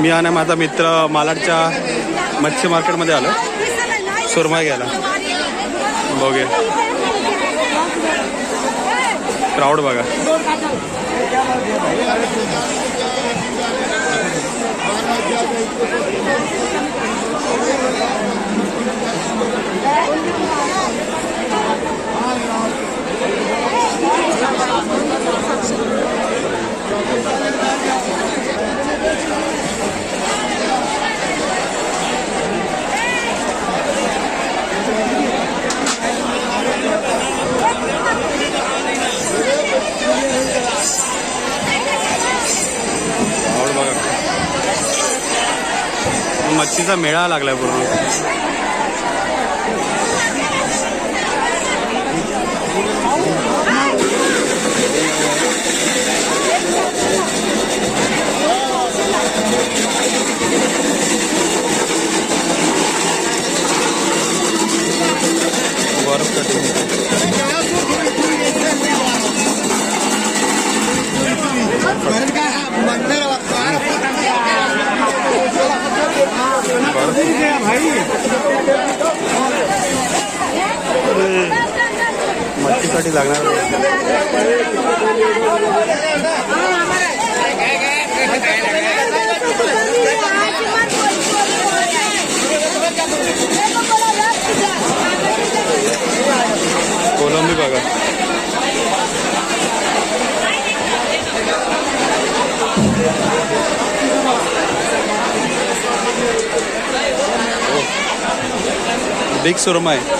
मी आणि माझा मित्र मालाडच्या मच्छी मार्केटमध्ये आलो. सुरमा घ्यायला. बघे क्राऊड बघा. मच्छीचा मेळा लागलाय पूर्ण मच्छीसाठी लागणार कोलंबी बघा। बिग सुरमा आहे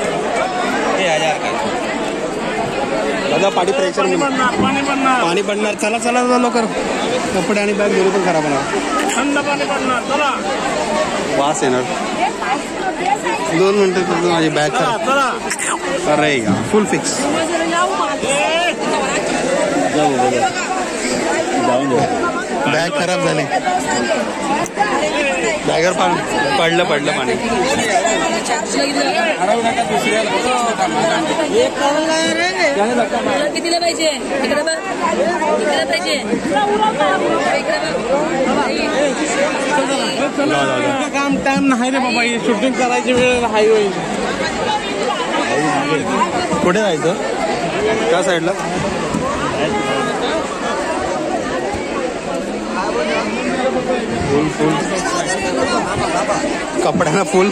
दादा पाणी प्रेशर पाणी पडणार पाणी पडणार चला चला चला लवकर. कपडे आणि बॅग दोन्ही पण खराब होणार. थंड पाणी पडणार चला. वास येणार. दोन मिनिटं माझी बॅग खराब. चला. अरे फुल फिक्स बॅग खराब झाली. बॅगर पाणी पडलं पडलं पाणी. कितीला पाहिजे? इकडे बघ. इकडे पाहिजे. काम टाइम नाही रे बाबा ही शूटिंग करायची वेळ हाय होईल कुठे जायचं? त्या साईडला फुल फुल कपड्यांना फुल.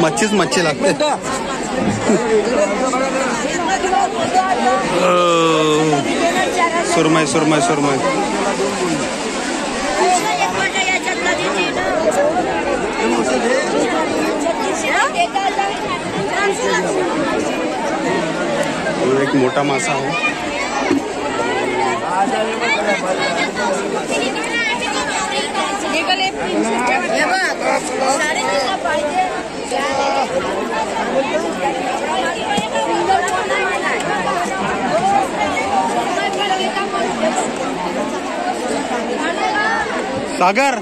मच्छीच मच्छी लागते. सुरमई सुरमई सुरमई। एक मोटा मासा आहे सागर।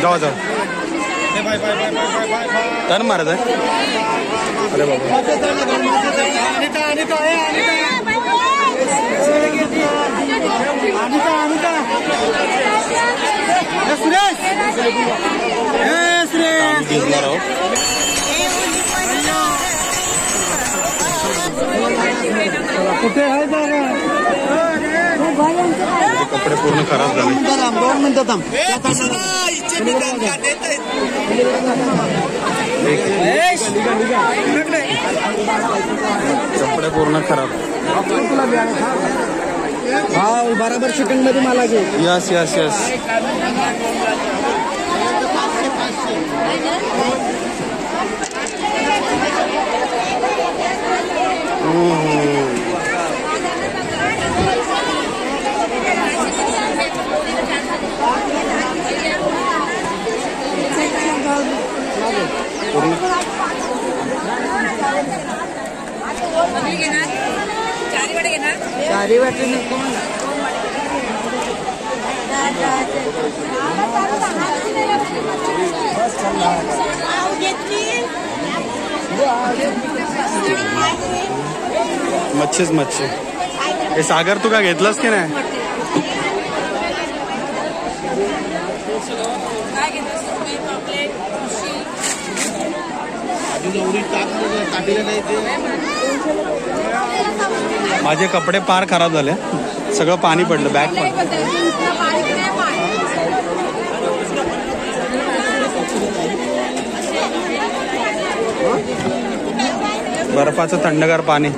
जाऊ जाऊ तर महाराज. अरे बाबा. घेणार आहोत कुठे आहे पूर्ण खराब कपडे पूर्ण खराब हा बराबर शूटिंग मध्ये मला यस यस यस घेणार चारी वाटी नको मच्छीच मच्छी। हे सागर तू का घेतलंस की नाही? काय माझे कपडे फार खराब झाले. सगळं पाणी पडलं बॅग पण बर्फाचं थंडगार पाणी.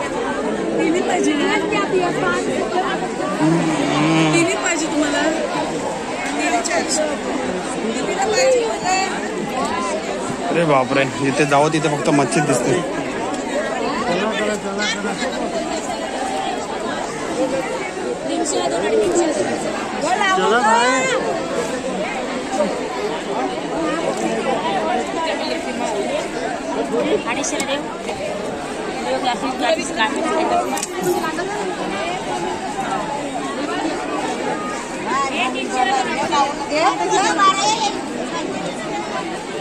बापरे जिथे जावं तिथे फक्त मच्छीच दिसते.